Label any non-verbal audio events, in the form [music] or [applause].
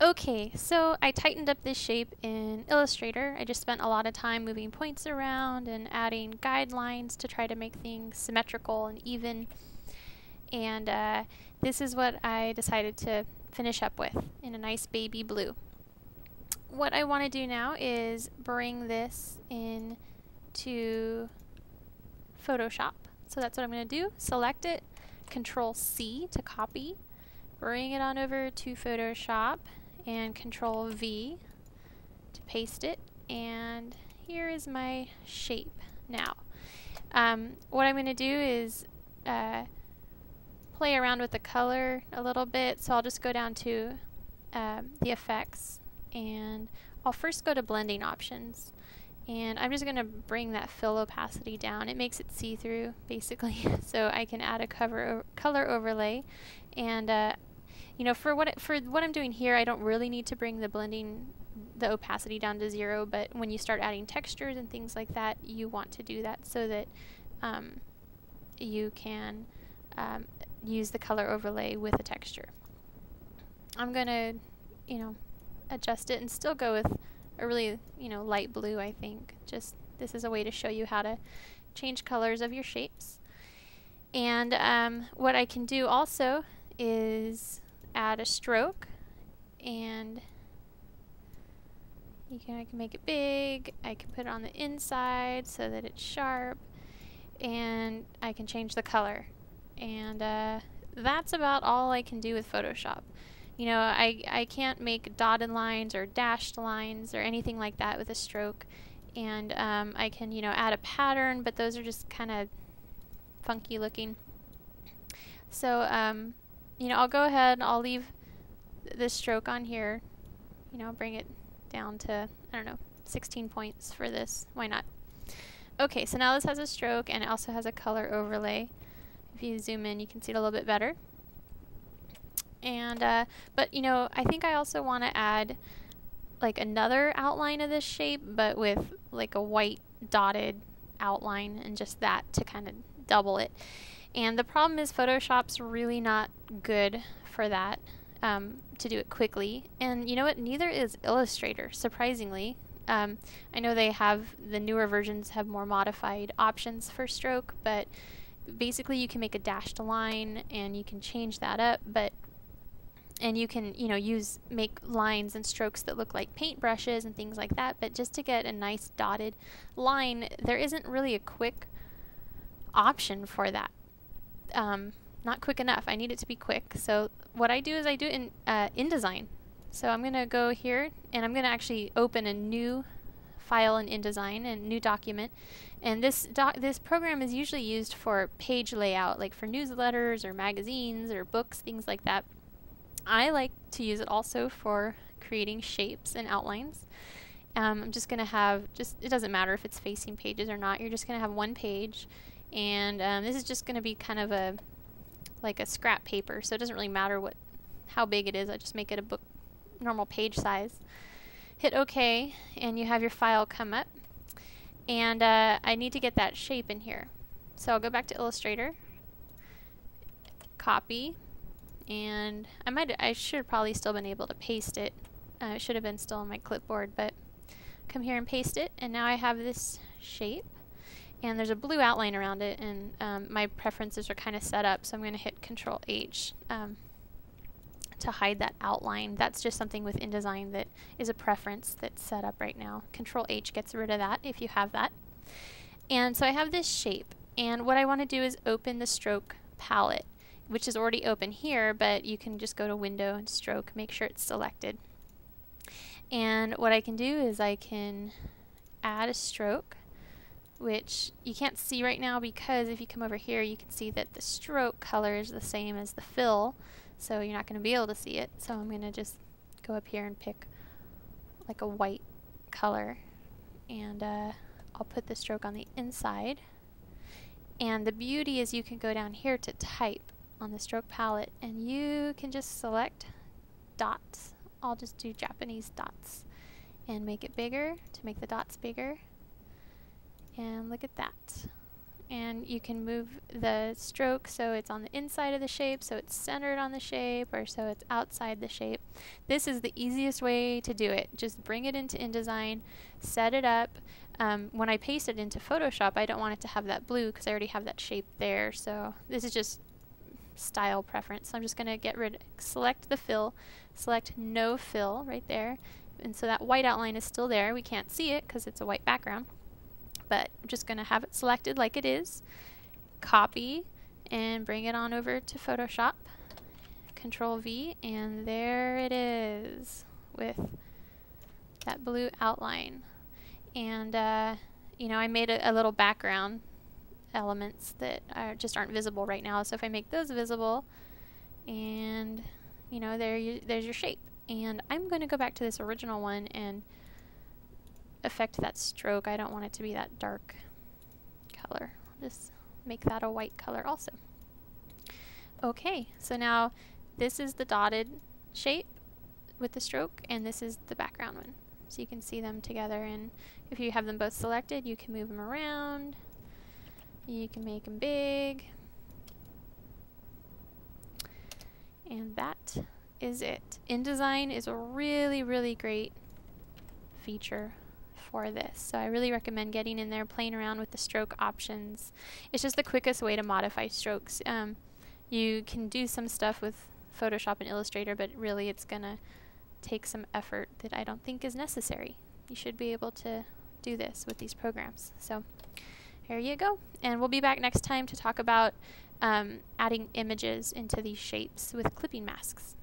Okay, so I tightened up this shape in Illustrator. I just spent a lot of time moving points around and adding guidelines to try to make things symmetrical and even. And uh, this is what I decided to finish up with in a nice baby blue. What I want to do now is bring this in to Photoshop. So that's what I'm going to do. Select it, Control C to copy, bring it on over to Photoshop and control V to paste it. And here is my shape now. Um, what I'm going to do is uh, play around with the color a little bit. So I'll just go down to um, the effects and I'll first go to blending options. And I'm just going to bring that fill opacity down. It makes it see-through basically. [laughs] So I can add a cover color overlay. And uh, you know, for what for what I'm doing here, I don't really need to bring the blending, the opacity down to zero, but when you start adding textures and things like that, you want to do that so that um, you can um, use the color overlay with a texture. I'm going to, you know, adjust it and still go with a really, you know, light blue, I think. Just this is a way to show you how to change colors of your shapes. And um, what I can do also is add a stroke and you can, I can make it big, I can put it on the inside so that it's sharp, and I can change the color. And uh, that's about all I can do with Photoshop. You know, I, I can't make dotted lines or dashed lines or anything like that with a stroke. And um, I can, you know, add a pattern, but those are just kind of funky looking. So, um, you know, I'll go ahead, I'll leave this stroke on here, you know, bring it down to, I don't know, 16 points for this. Why not? Okay, so now this has a stroke and it also has a color overlay. If you zoom in, you can see it a little bit better. And, uh, but, you know, I think I also want to add like another outline of this shape, but with like a white dotted outline and just that to kind of double it. And the problem is Photoshop's really not good for that, um, to do it quickly. And you know what? Neither is Illustrator, surprisingly. Um, I know they have, the newer versions have more modified options for stroke, but basically you can make a dashed line and you can change that up, but and you can you know use make lines and strokes that look like paintbrushes and things like that but just to get a nice dotted line there isn't really a quick option for that um, not quick enough. I need it to be quick. So what I do is I do it in uh, InDesign. So I'm going to go here and I'm going to actually open a new file in InDesign and new document. And this doc this program is usually used for page layout, like for newsletters or magazines or books, things like that. I like to use it also for creating shapes and outlines. Um, I'm just going to have, just it doesn't matter if it's facing pages or not, you're just going to have one page and um, this is just going to be kind of a like a scrap paper so it doesn't really matter what how big it is I just make it a book normal page size. Hit OK and you have your file come up. And uh, I need to get that shape in here. So I'll go back to Illustrator copy and I might I should have probably still been able to paste it. Uh, it should have been still on my clipboard but come here and paste it and now I have this shape and there's a blue outline around it and um, my preferences are kind of set up so I'm going to hit control H um, to hide that outline. That's just something with InDesign that is a preference that's set up right now. Control H gets rid of that if you have that. And so I have this shape and what I want to do is open the stroke palette which is already open here but you can just go to window and stroke make sure it's selected. And what I can do is I can add a stroke which you can't see right now because if you come over here you can see that the stroke color is the same as the fill so you're not going to be able to see it. So I'm going to just go up here and pick like a white color and uh, I'll put the stroke on the inside. And the beauty is you can go down here to type on the stroke palette and you can just select dots. I'll just do Japanese dots and make it bigger to make the dots bigger and look at that. and you can move the stroke so it's on the inside of the shape, so it's centered on the shape, or so it's outside the shape. This is the easiest way to do it. Just bring it into InDesign, set it up. Um, when I paste it into Photoshop, I don't want it to have that blue because I already have that shape there. So this is just style preference. So I'm just going to get rid, of select the fill, select no fill right there. And so that white outline is still there. We can't see it because it's a white background but I'm just going to have it selected like it is, copy, and bring it on over to Photoshop. Control V, and there it is with that blue outline. And, uh, you know, I made a, a little background elements that are just aren't visible right now. So if I make those visible, and, you know, there you, there's your shape. And I'm going to go back to this original one and affect that stroke. I don't want it to be that dark color. I'll just make that a white color also. Okay, so now this is the dotted shape with the stroke and this is the background one. So you can see them together and if you have them both selected you can move them around. You can make them big. And that is it. InDesign is a really, really great feature for this. So I really recommend getting in there, playing around with the stroke options. It's just the quickest way to modify strokes. Um, you can do some stuff with Photoshop and Illustrator, but really it's going to take some effort that I don't think is necessary. You should be able to do this with these programs. So here you go. And we'll be back next time to talk about um, adding images into these shapes with clipping masks.